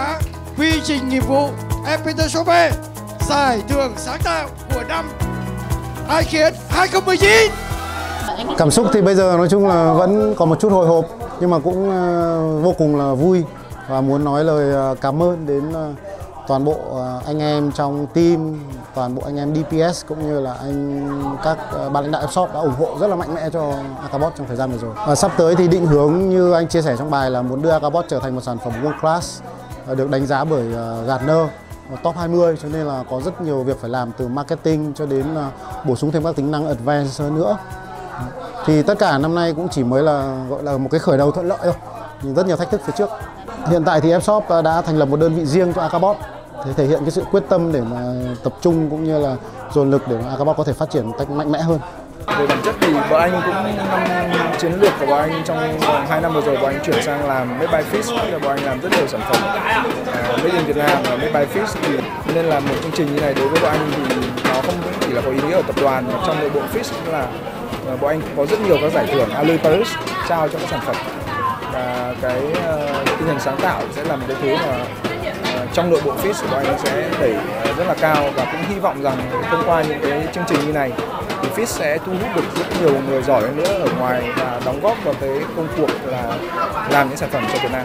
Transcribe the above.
hóa quy trình nghiệp vụ FPT Shop B giải thưởng sáng tạo của năm Ai Khiến 2019 Cảm xúc thì bây giờ nói chung là vẫn còn một chút hồi hộp nhưng mà cũng ờ, vô cùng là vui và muốn nói lời ờ, cảm ơn đến ờ, toàn bộ anh em trong team, toàn bộ anh em DPS cũng như là anh các ban lãnh đạo shop đã ủng hộ rất là mạnh mẽ cho Acabot trong thời gian vừa rồi. Và sắp tới thì định hướng như anh chia sẻ trong bài là muốn đưa Acabot trở thành một sản phẩm world class được đánh giá bởi à, Gartner à, top 20 cho nên là có rất nhiều việc phải làm từ marketing cho đến à, bổ sung thêm các tính năng advanced nữa. Thì tất cả năm nay cũng chỉ mới là, gọi là, một cái khởi đầu thuận lợi thôi, nhưng rất nhiều thách thức phía trước. Hiện tại thì Fshop đã thành lập một đơn vị riêng cho Acabot để thể hiện cái sự quyết tâm để mà tập trung cũng như là dồn lực để mà Acabot có thể phát triển một cách mạnh mẽ hơn về bản chất thì bọn anh cũng năm chiến lược của bọn anh trong vòng 2 năm vừa rồi bọn anh chuyển sang làm Made by Fish tức là bọn anh làm rất nhiều sản phẩm à, Made in Việt Nam và Made by Fish. Thì nên là một chương trình như này đối với bọn anh thì nó không chỉ là có ý nghĩa ở tập đoàn mà trong nội bộ Fish cũng là ờ, bọn anh có rất nhiều các giải thưởng. Alley Paris trao cho các sản phẩm. Và cái uh, tinh thần sáng tạo sẽ là một cái thứ mà uh, trong nội bộ Fish của bọn anh sẽ đẩy uh, rất là cao và cũng hy vọng rằng thông qua những cái chương trình như này thì sẽ thu hút được rất nhiều người giỏi hơn nữa ở ngoài và đóng góp vào cái công cuộc là làm những sản phẩm cho Việt Nam.